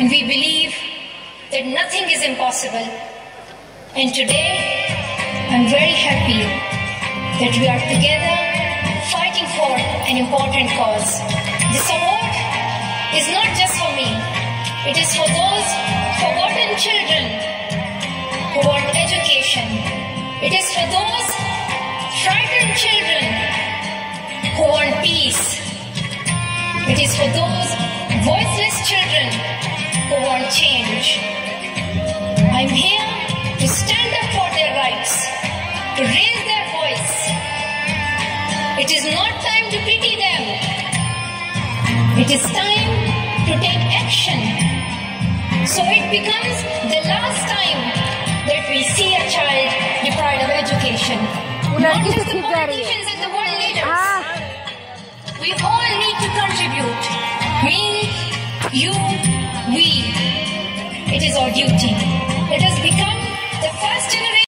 and we believe that nothing is impossible. And today, I'm very happy that we are together fighting for an important cause. This award is not just for me, it is for those forgotten children who want education. It is for those frightened children who want peace. It is for those voiceless children. I'm here to stand up for their rights, to raise their voice. It is not time to pity them. It is time to take action. So it becomes the last time that we see a child deprived of education. Not just the politicians and the world leaders. We all need to contribute. Me, you, we. It is our duty it has become